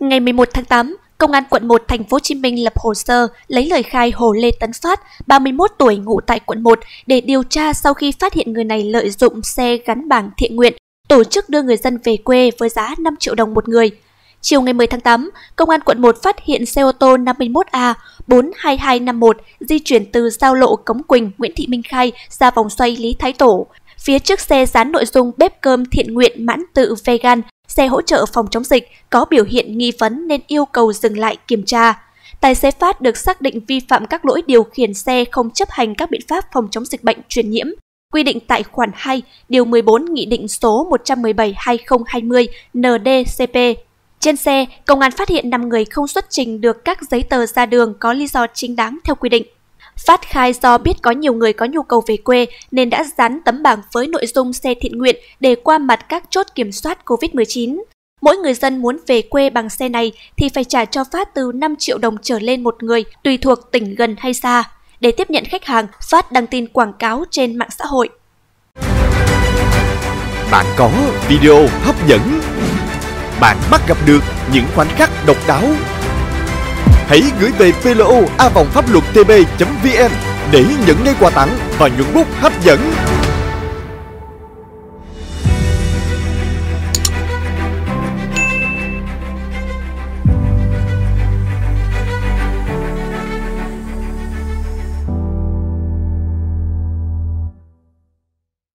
Ngày 11 tháng 8, Công an quận 1 thành phố Hồ Chí Minh lập hồ sơ lấy lời khai Hồ Lê Tấn Phát, 31 tuổi ngụ tại quận 1 để điều tra sau khi phát hiện người này lợi dụng xe gắn bảng thiện nguyện tổ chức đưa người dân về quê với giá 5 triệu đồng một người. Chiều ngày 10 tháng 8, Công an quận 1 phát hiện xe ô tô 51A 42251 di chuyển từ giao lộ Cống Quỳnh, Nguyễn Thị Minh Khai ra vòng xoay Lý Thái Tổ. Phía trước xe dán nội dung bếp cơm thiện nguyện mãn tự vegan, xe hỗ trợ phòng chống dịch có biểu hiện nghi vấn nên yêu cầu dừng lại kiểm tra. Tài xế Phát được xác định vi phạm các lỗi điều khiển xe không chấp hành các biện pháp phòng chống dịch bệnh truyền nhiễm, quy định tại khoản 2, điều 14 Nghị định số 117-2020 NDCP. Trên xe, công an phát hiện 5 người không xuất trình được các giấy tờ ra đường có lý do chính đáng theo quy định. Phát khai do biết có nhiều người có nhu cầu về quê nên đã dán tấm bảng với nội dung xe thiện nguyện để qua mặt các chốt kiểm soát COVID-19. Mỗi người dân muốn về quê bằng xe này thì phải trả cho Phát từ 5 triệu đồng trở lên một người, tùy thuộc tỉnh gần hay xa. Để tiếp nhận khách hàng, Phát đăng tin quảng cáo trên mạng xã hội. Bạn có video hấp dẫn Bạn bắt gặp được những khoảnh khắc độc đáo Hãy gửi về plo a vòng pháp luật tb.vn để nhận ngay quà tặng và những bút hấp dẫn.